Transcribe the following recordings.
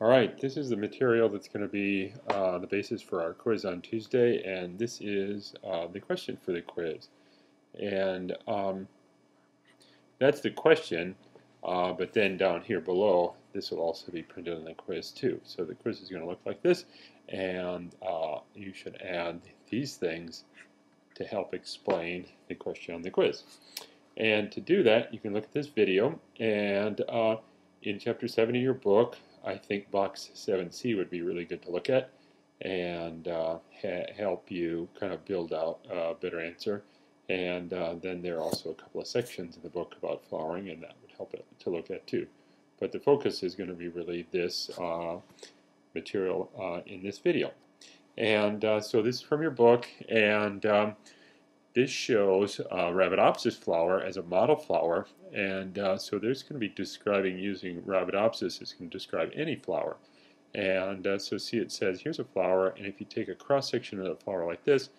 All right, this is the material that's going to be uh, the basis for our quiz on Tuesday, and this is uh, the question for the quiz. And um, that's the question, uh, but then down here below, this will also be printed on the quiz too. So the quiz is going to look like this, and uh, you should add these things to help explain the question on the quiz. And to do that, you can look at this video, and uh, in chapter 7 of your book, I think box 7C would be really good to look at and uh, help you kind of build out a better answer. And uh, then there are also a couple of sections in the book about flowering, and that would help it to look at too. But the focus is going to be really this uh, material uh, in this video. And uh, so this is from your book, and um, this shows uh, Arabidopsis flower as a model flower, and uh, so there's going to be describing using Arabidopsis is going to describe any flower. And uh, so see it says here's a flower, and if you take a cross section of the flower like this,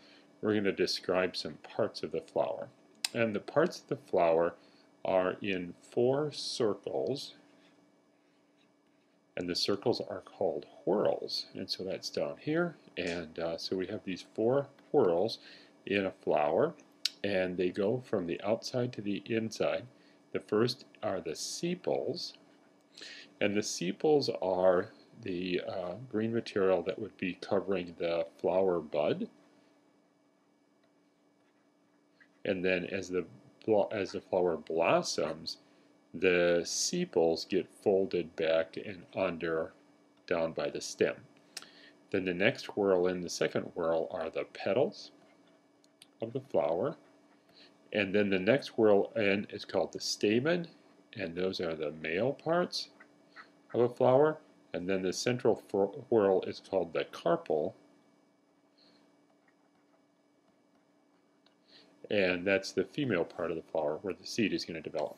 we're going to describe some parts of the flower. And the parts of the flower are in four circles, and the circles are called whorls. And so that's down here, and uh, so we have these four whorls in a flower and they go from the outside to the inside. The first are the sepals and the sepals are the uh, green material that would be covering the flower bud and then as the as the flower blossoms the sepals get folded back and under down by the stem. Then the next whorl in the second whorl are the petals of the flower. And then the next whorl end is called the stamen, and those are the male parts of a flower. And then the central whorl is called the carpel, and that's the female part of the flower where the seed is going to develop.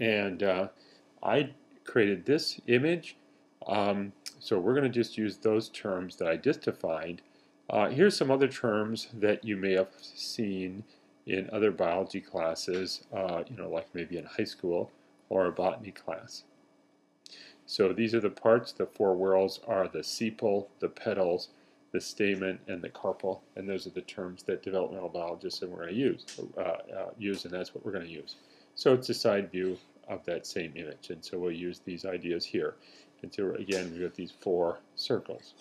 And uh, I created this image, um, so we're going to just use those terms that I just defined uh, here's some other terms that you may have seen in other biology classes, uh, you know, like maybe in high school or a botany class. So these are the parts. The four whorls are the sepal, the petals, the stamen, and the carpel. And those are the terms that developmental biologists are going to use, uh, uh, use, and that's what we're going to use. So it's a side view of that same image. And so we'll use these ideas here. And so again, we've got these four circles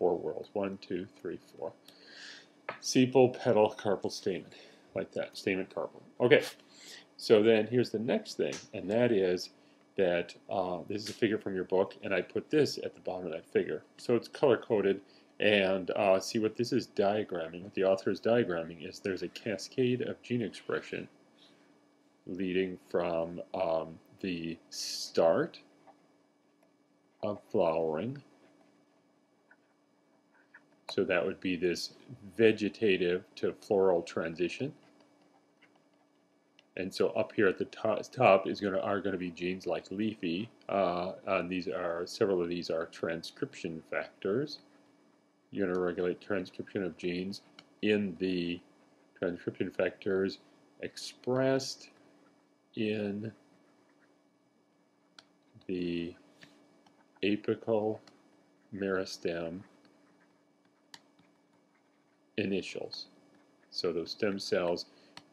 four whorls. One, two, three, four. Sepal, petal, carpel, stamen. Like that, stamen, carpel. Okay, so then here's the next thing, and that is that uh, this is a figure from your book, and I put this at the bottom of that figure. So it's color-coded, and uh, see what this is diagramming, what the author is diagramming is there's a cascade of gene expression leading from um, the start of flowering so that would be this vegetative to floral transition. And so up here at the top, top is going to are going to be genes like leafy. Uh, and these are several of these are transcription factors. You're going to regulate transcription of genes in the transcription factors expressed in the apical meristem initials. So those stem cells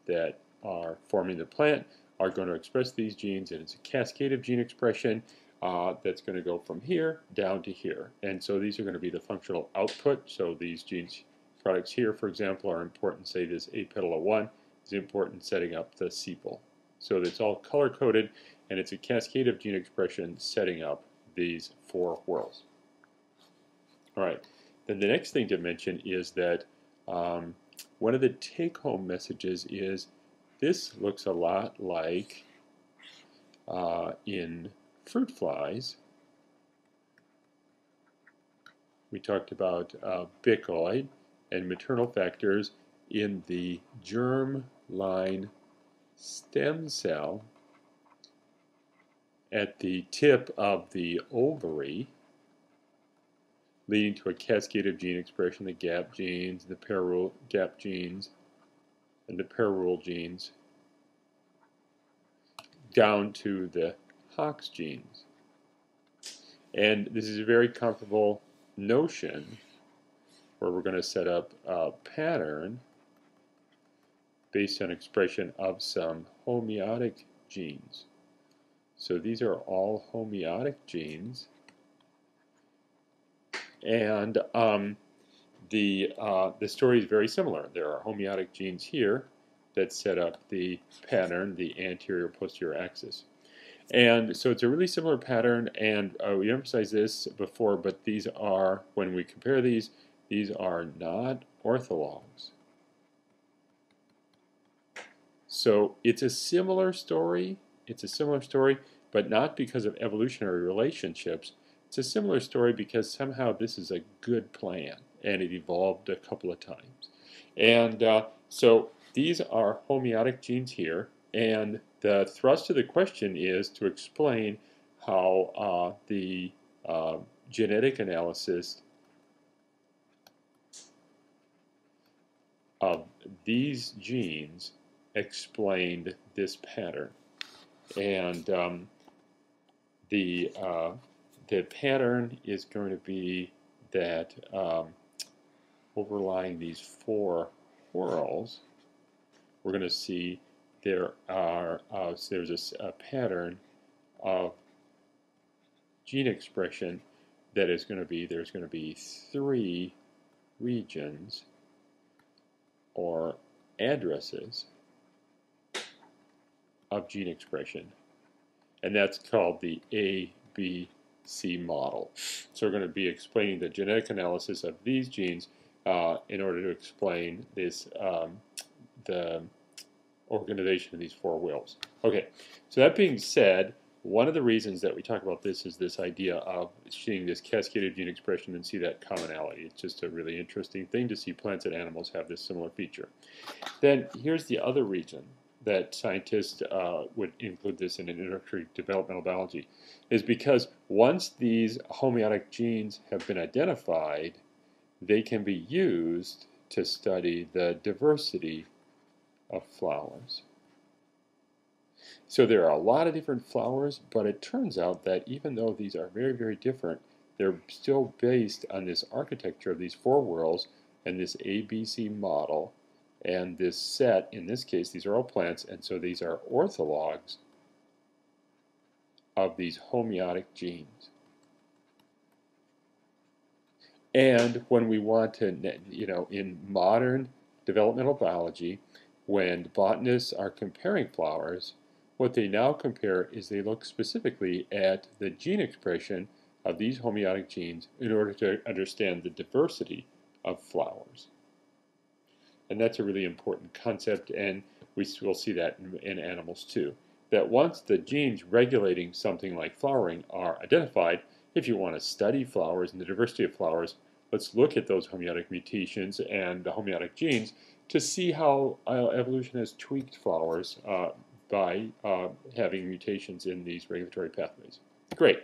that are forming the plant are going to express these genes, and it's a cascade of gene expression uh, that's going to go from here down to here. And so these are going to be the functional output. So these genes products here, for example, are important. Say this APETALA 1 is important setting up the sepal. So it's all color-coded, and it's a cascade of gene expression setting up these four whorls. All right. Then the next thing to mention is that um, one of the take-home messages is this looks a lot like uh, in fruit flies. We talked about uh, bicoid and maternal factors in the germ line stem cell at the tip of the ovary leading to a cascade of gene expression, the gap genes, the parallel gap genes, and the pair-rule genes, down to the Hox genes. And this is a very comfortable notion where we're going to set up a pattern based on expression of some homeotic genes. So these are all homeotic genes. And um, the, uh, the story is very similar. There are homeotic genes here that set up the pattern, the anterior posterior axis. And so it's a really similar pattern, and uh, we emphasized this before, but these are, when we compare these, these are not orthologs. So it's a similar story, it's a similar story, but not because of evolutionary relationships. It's a similar story because somehow this is a good plan, and it evolved a couple of times. And uh, so these are homeotic genes here, and the thrust of the question is to explain how uh, the uh, genetic analysis of these genes explained this pattern. And um, the, uh, the pattern is going to be that um, overlying these four whorls, we're going to see there are uh, so there's a, a, pattern of gene expression that is going to be there's going to be three regions or addresses of gene expression. And that's called the ABC model. So we're going to be explaining the genetic analysis of these genes uh, in order to explain this um, the organization of these four whorls. Okay, so that being said, one of the reasons that we talk about this is this idea of seeing this cascaded gene expression and see that commonality. It's just a really interesting thing to see plants and animals have this similar feature. Then here's the other reason that scientists uh, would include this in an introductory developmental biology is because once these homeotic genes have been identified, they can be used to study the diversity of flowers. So there are a lot of different flowers, but it turns out that even though these are very, very different, they're still based on this architecture of these four whorls and this ABC model and this set, in this case, these are all plants, and so these are orthologs of these homeotic genes. And when we want to, you know, in modern developmental biology, when botanists are comparing flowers, what they now compare is they look specifically at the gene expression of these homeotic genes in order to understand the diversity of flowers. And that's a really important concept, and we will see that in, in animals too. That once the genes regulating something like flowering are identified, if you want to study flowers and the diversity of flowers, let's look at those homeotic mutations and the homeotic genes to see how uh, evolution has tweaked flowers uh, by uh, having mutations in these regulatory pathways. Great.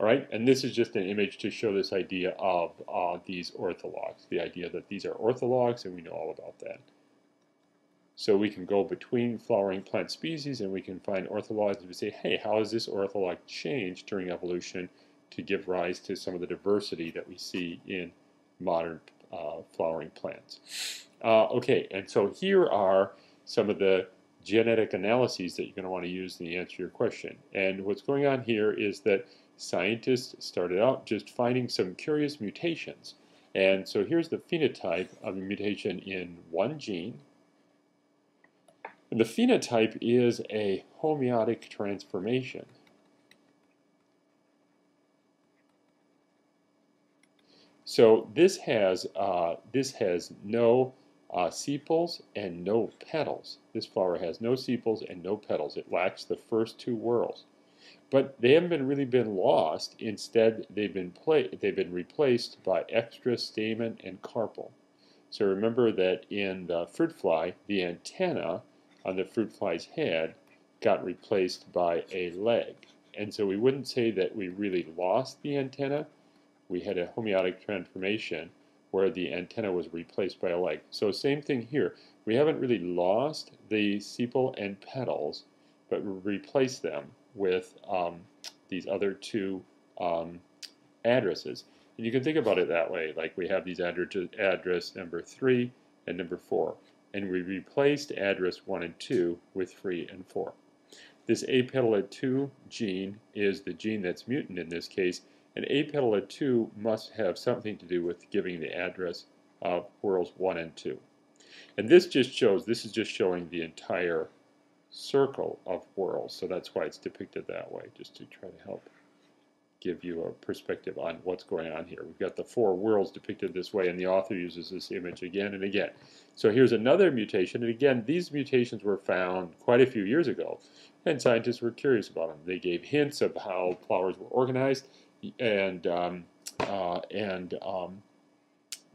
All right, and this is just an image to show this idea of uh, these orthologs, the idea that these are orthologs, and we know all about that. So we can go between flowering plant species and we can find orthologs and say, hey, how has this ortholog changed during evolution to give rise to some of the diversity that we see in modern uh, flowering plants? Uh, okay, and so here are some of the genetic analyses that you're going to want to use to answer your question. And what's going on here is that scientists started out just finding some curious mutations. And so here's the phenotype of a mutation in one gene. The phenotype is a homeotic transformation. So this has uh, this has no uh, sepals and no petals. This flower has no sepals and no petals. It lacks the first two whorls. But they haven't been really been lost. Instead, they've been they've been replaced by extra stamen and carpel. So remember that in the fruit fly, the antenna on the fruit fly's head got replaced by a leg. And so we wouldn't say that we really lost the antenna. We had a homeotic transformation where the antenna was replaced by a leg. So same thing here. We haven't really lost the sepal and petals, but replaced them with um, these other two um, addresses. And you can think about it that way, like we have these address, address number 3 and number 4, and we replaced address 1 and 2 with 3 and 4. This APETALA2 gene is the gene that's mutant in this case, and APETALA2 must have something to do with giving the address of whorls 1 and 2. And this just shows, this is just showing the entire circle of whorls, so that's why it's depicted that way, just to try to help give you a perspective on what's going on here. We've got the four whorls depicted this way, and the author uses this image again and again. So here's another mutation, and again, these mutations were found quite a few years ago, and scientists were curious about them. They gave hints of how flowers were organized, and um, uh, and um,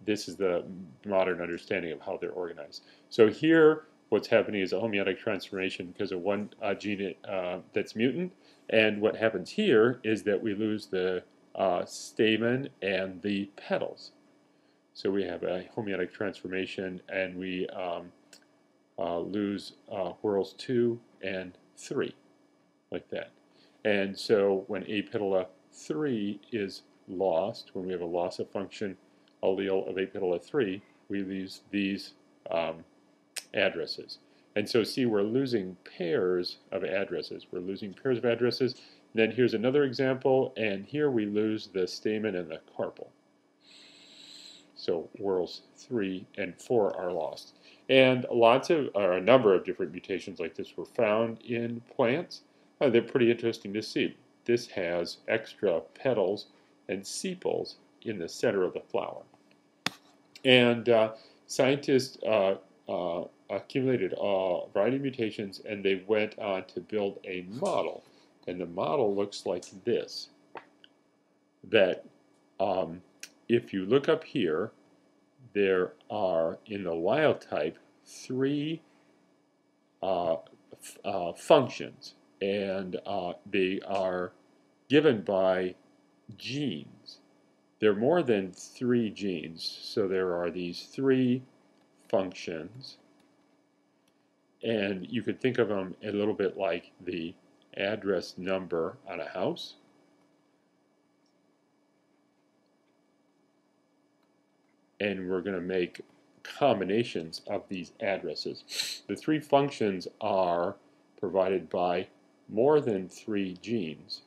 this is the modern understanding of how they're organized. So here, what's happening is a homeotic transformation because of one uh, gene uh, that's mutant. And what happens here is that we lose the uh, stamen and the petals. So we have a homeotic transformation and we um, uh, lose uh, whorls 2 and 3, like that. And so when apetala 3 is lost, when we have a loss of function allele of apetala 3, we lose these um, addresses. And so see, we're losing pairs of addresses. We're losing pairs of addresses. Then here's another example, and here we lose the stamen and the carpel. So whorls 3 and 4 are lost. And lots of, or a number of different mutations like this were found in plants. Uh, they're pretty interesting to see. This has extra petals and sepals in the center of the flower. And uh, scientists uh, uh, accumulated a variety of mutations and they went on to build a model. And the model looks like this. That um, if you look up here, there are, in the wild type, three uh, uh, functions. And uh, they are given by genes. There are more than three genes. So there are these three functions. And you could think of them a little bit like the address number on a house. And we're going to make combinations of these addresses. The three functions are provided by more than three genes.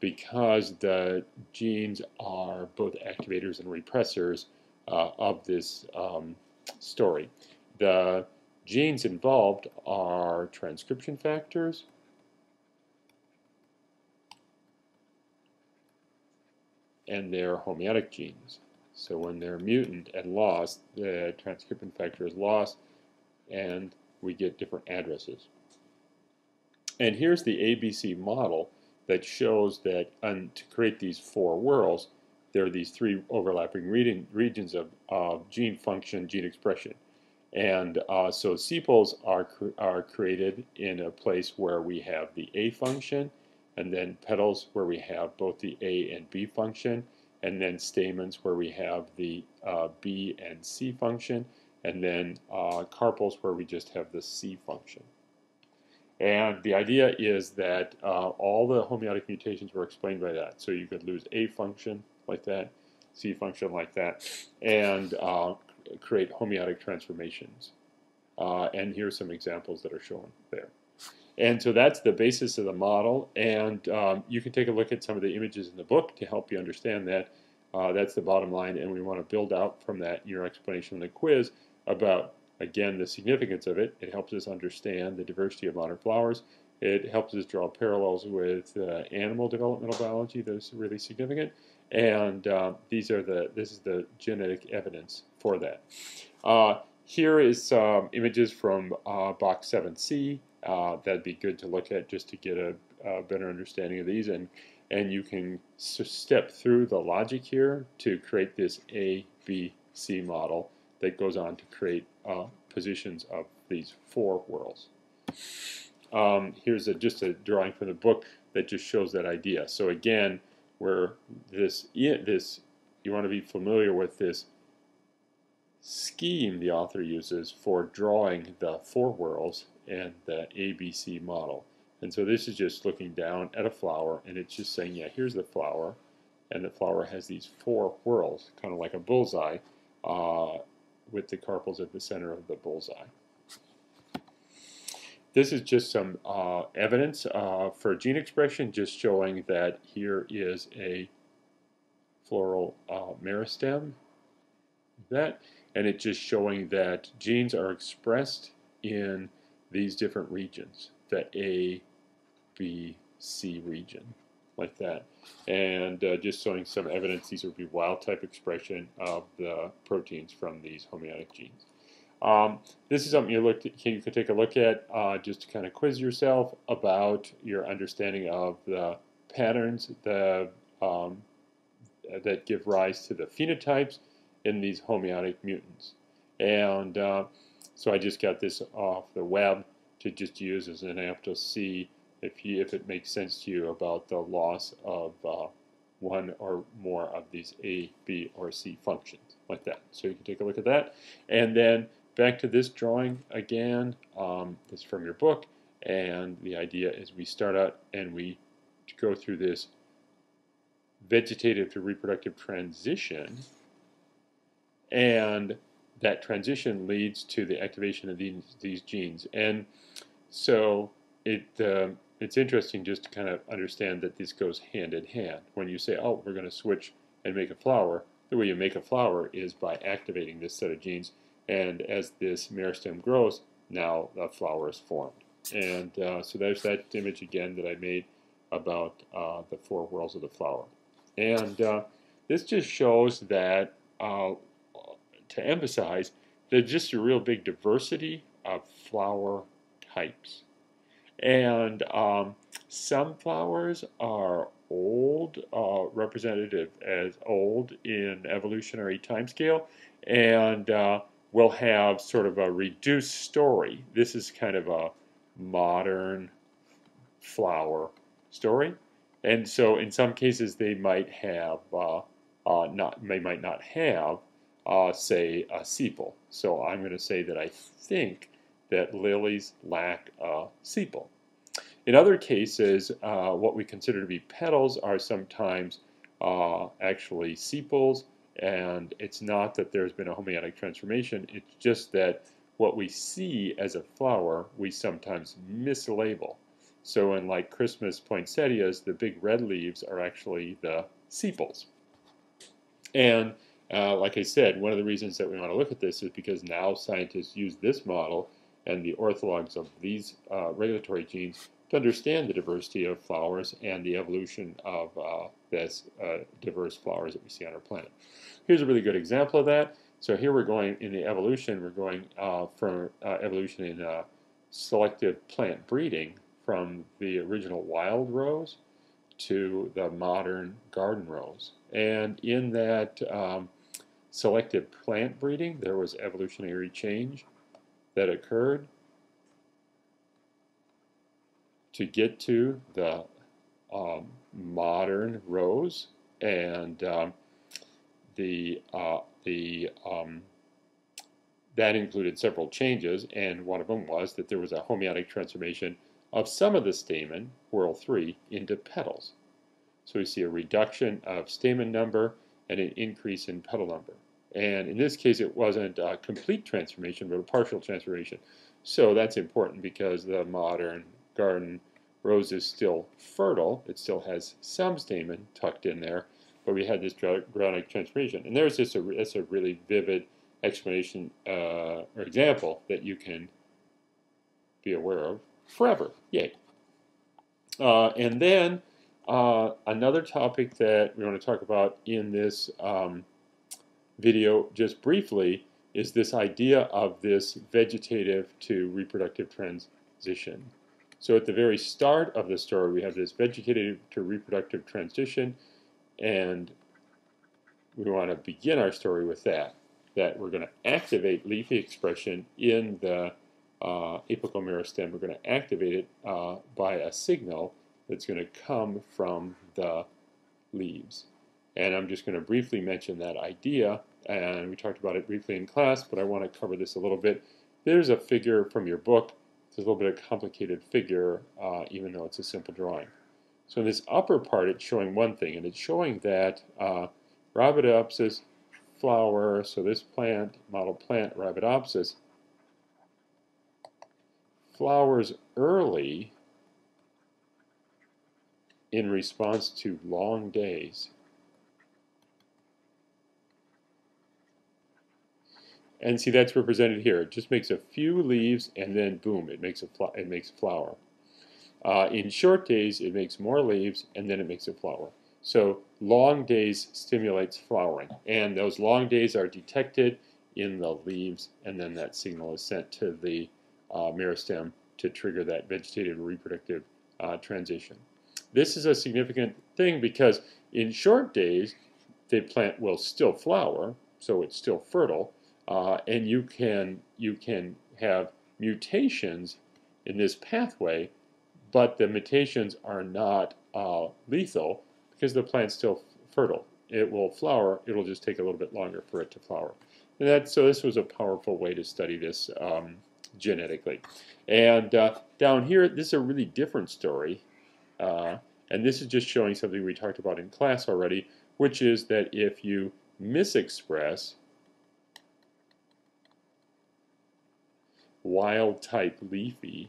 because the genes are both activators and repressors uh, of this um, story. The genes involved are transcription factors, and they're homeotic genes. So when they're mutant and lost, the transcription factor is lost, and we get different addresses. And here's the ABC model that shows that to create these four whorls, there are these three overlapping reading, regions of, gene function, gene expression. And uh, so sepals are, cr are created in a place where we have the A function, and then petals where we have both the A and B function, and then stamens where we have the uh, B and C function, and then uh, carpels where we just have the C function. And the idea is that uh, all the homeotic mutations were explained by that. So you could lose A function like that, C function like that, and uh, create homeotic transformations. Uh, and here's some examples that are shown there. And so that's the basis of the model. And um, you can take a look at some of the images in the book to help you understand that. Uh, that's the bottom line. And we want to build out from that your explanation in the quiz about Again, the significance of it, it helps us understand the diversity of modern flowers. It helps us draw parallels with uh, animal developmental biology that is really significant. And uh, these are the this is the genetic evidence for that. Uh, here is some images from uh, box 7C. Uh, that'd be good to look at just to get a, a better understanding of these. And, and you can step through the logic here to create this A, B, C model that goes on to create uh, positions of these four whorls. Um, here's a, just a drawing from the book that just shows that idea. So again, where this, this you want to be familiar with this scheme the author uses for drawing the four whorls and the ABC model. And so this is just looking down at a flower, and it's just saying, yeah, here's the flower, and the flower has these four whorls, kind of like a bullseye, uh, with the carpels at the center of the bullseye. This is just some uh, evidence uh, for gene expression, just showing that here is a floral uh, meristem. That, and it's just showing that genes are expressed in these different regions, the A, B, C region, like that. And uh, just showing some evidence these would be wild type expression of the proteins from these homeotic genes. Um, this is something you look you can take a look at uh, just to kind of quiz yourself about your understanding of the patterns the, um, that give rise to the phenotypes in these homeotic mutants. And uh, so I just got this off the web to just use as an example to see if, you, if it makes sense to you about the loss of uh, one or more of these A, B, or C functions, like that. So you can take a look at that. And then back to this drawing again. Um, this is from your book, and the idea is we start out and we go through this vegetative to reproductive transition, and that transition leads to the activation of these, these genes. And so it uh, it's interesting just to kind of understand that this goes hand in hand. When you say, oh, we're going to switch and make a flower, the way you make a flower is by activating this set of genes and as this meristem grows, now the flower is formed. And uh, so there's that image again that I made about uh, the four whorls of the flower. And uh, this just shows that, uh, to emphasize, there's just a real big diversity of flower types. And um, some flowers are old, uh, representative as old in evolutionary timescale, and uh, will have sort of a reduced story. This is kind of a modern flower story. And so in some cases they might have, uh, uh, not, they might not have, uh, say, a sepal. So I'm going to say that I think that lilies lack a sepal. In other cases, uh, what we consider to be petals are sometimes uh, actually sepals and it's not that there's been a homeotic transformation, it's just that what we see as a flower, we sometimes mislabel. So in like Christmas poinsettias, the big red leaves are actually the sepals. And uh, like I said, one of the reasons that we want to look at this is because now scientists use this model and the orthologs of these uh, regulatory genes to understand the diversity of flowers and the evolution of uh, this uh, diverse flowers that we see on our planet. Here's a really good example of that. So here we're going in the evolution, we're going uh, from uh, evolution in uh, selective plant breeding from the original wild rose to the modern garden rose. And in that um, selective plant breeding, there was evolutionary change that occurred to get to the um, modern rose and um, the uh, the um, that included several changes and one of them was that there was a homeotic transformation of some of the stamen, whorl 3, into petals. So we see a reduction of stamen number and an increase in petal number. And in this case, it wasn't a complete transformation, but a partial transformation. So that's important because the modern garden rose is still fertile. It still has some stamen tucked in there, but we had this grounding transformation. And there's just a, that's a really vivid explanation uh, or example that you can be aware of forever. Yay. Uh, and then uh, another topic that we want to talk about in this um, video just briefly is this idea of this vegetative to reproductive transition. So at the very start of the story, we have this vegetative to reproductive transition, and we want to begin our story with that, that we're going to activate leafy expression in the uh, apical meristem. We're going to activate it uh, by a signal that's going to come from the leaves. And I'm just going to briefly mention that idea, and we talked about it briefly in class, but I want to cover this a little bit. There's a figure from your book It's a little bit of a complicated figure, uh, even though it's a simple drawing. So in this upper part, it's showing one thing, and it's showing that uh, Arabidopsis flower, so this plant, model plant, Arabidopsis, flowers early in response to long days. And see, that's represented here. It just makes a few leaves, and then boom, it makes a it makes a flower. Uh, in short days, it makes more leaves, and then it makes a flower. So long days stimulates flowering, and those long days are detected in the leaves, and then that signal is sent to the uh, meristem to trigger that vegetative reproductive uh, transition. This is a significant thing because in short days, the plant will still flower, so it's still fertile, uh, and you can you can have mutations in this pathway, but the mutations are not uh, lethal because the plant's still fertile. It will flower. It'll just take a little bit longer for it to flower. And that so this was a powerful way to study this um, genetically. And uh, down here, this is a really different story. Uh, and this is just showing something we talked about in class already, which is that if you misexpress wild type leafy,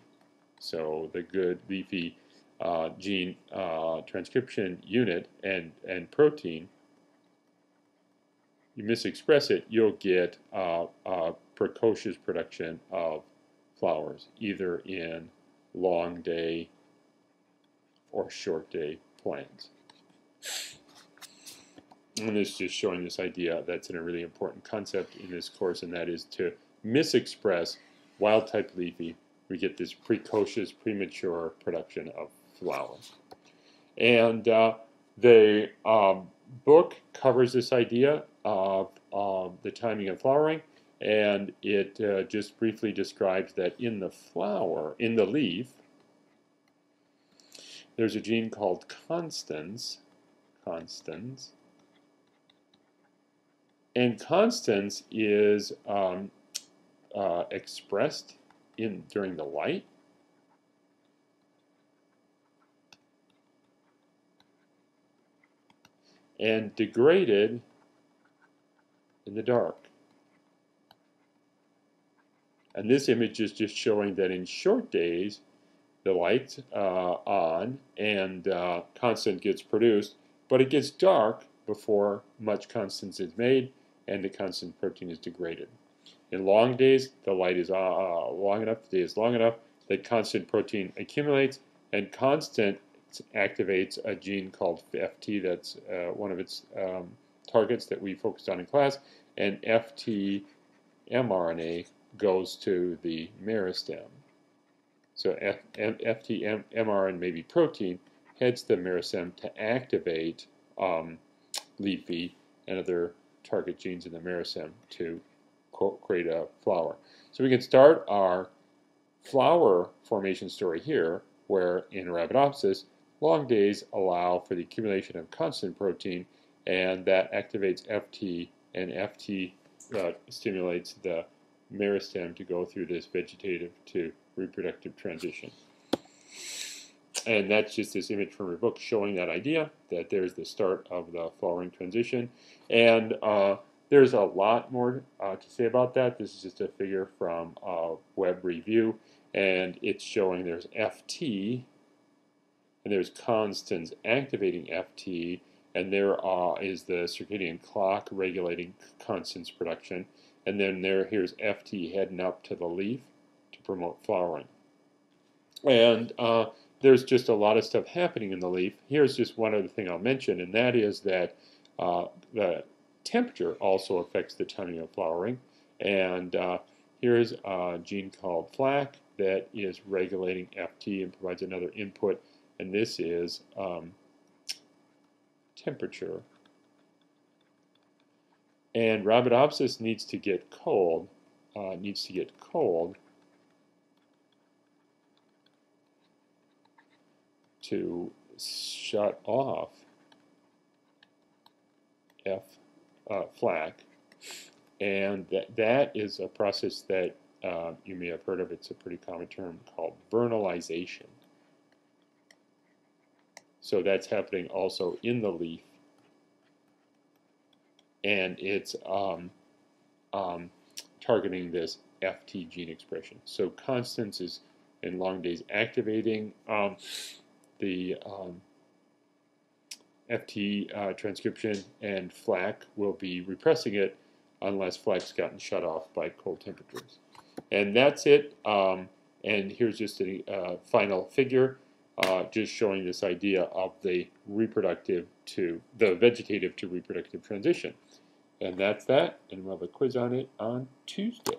so the good leafy uh, gene uh, transcription unit and, and protein, you misexpress it, you'll get uh, precocious production of flowers, either in long day or short day plants. And this is just showing this idea that's a really important concept in this course, and that is to misexpress wild type leafy, we get this precocious, premature production of flowers. And uh, the um, book covers this idea of the timing of flowering, and it uh, just briefly describes that in the flower, in the leaf, there's a gene called constans, constans, and constans is um, uh, expressed in during the light. and degraded in the dark. And this image is just showing that in short days, the light's uh, on and uh, constans gets produced, but it gets dark before much constans is made and the constans protein is degraded. In long days, the light is uh, long enough, the day is long enough that constans protein accumulates, and constans activates a gene called FT. That's uh, one of its um, targets that we focused on in class, and FT mRNA goes to the meristem. So F, M, FT mRNA, maybe protein, heads the meristem to activate um, leafy and other target genes in the meristem to create a flower. So we can start our flower formation story here, where in Arabidopsis, long days allow for the accumulation of constans protein, and that activates FT, and FT uh, stimulates the meristem to go through this vegetative to reproductive transition. And that's just this image from her book showing that idea, that there's the start of the flowering transition. And uh, there's a lot more uh, to say about that. This is just a figure from a web review, and it's showing there's FT, and there's constans activating FT, and there uh, is the circadian clock regulating constans production, and then there here's FT heading up to the leaf to promote flowering. And uh, there's just a lot of stuff happening in the leaf. Here's just one other thing I'll mention, and that is that uh, the temperature also affects the timing of flowering. And uh, here's a gene called FLC that is regulating FT and provides another input. And this is um, temperature. And Arabidopsis needs to get cold, uh, needs to get cold to shut off F uh, FLC, and that, that is a process that uh, you may have heard of. It's a pretty common term called vernalization. So that's happening also in the leaf. And it's um, um, targeting this FT gene expression. So constans is in long days activating um, the um, FT uh, transcription, and FLC will be repressing it unless FLC's gotten shut off by cold temperatures. And that's it. Um, and here's just a uh, final figure, uh, just showing this idea of the reproductive to the vegetative to reproductive transition. And that's that, and we'll have a quiz on it on Tuesday.